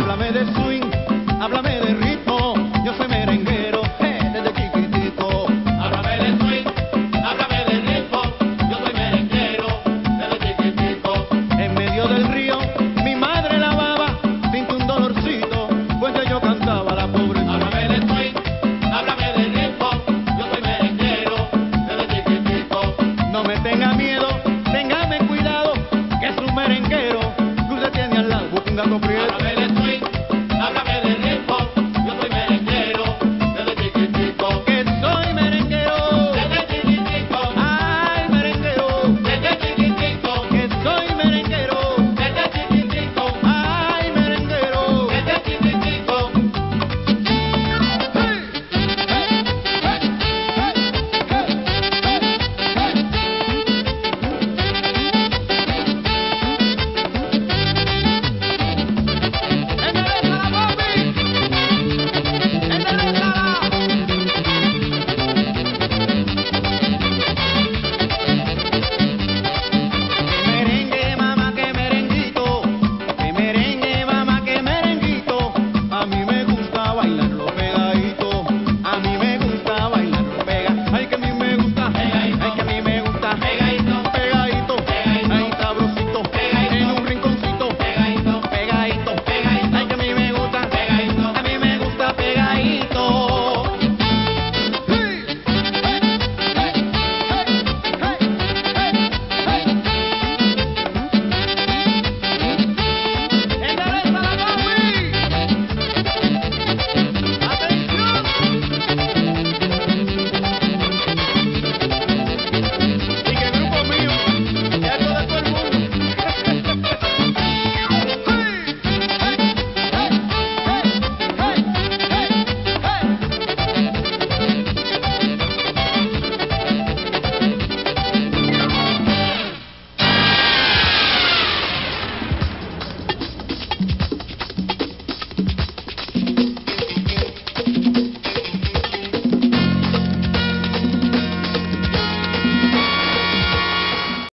Háblame de swing, háblame de ritmo, yo soy merenguero eh, desde chiquitito. Háblame de swing, háblame de ritmo, yo soy merenguero desde chiquitico. En medio del río, mi madre lavaba, sintió un dolorcito, pues yo cantaba la pobre. Háblame de swing, háblame de ritmo, yo soy merenguero desde chiquitico. No me tenga miedo, téngame cuidado, que es un merenguero, que usted tiene al lado un gato prieto.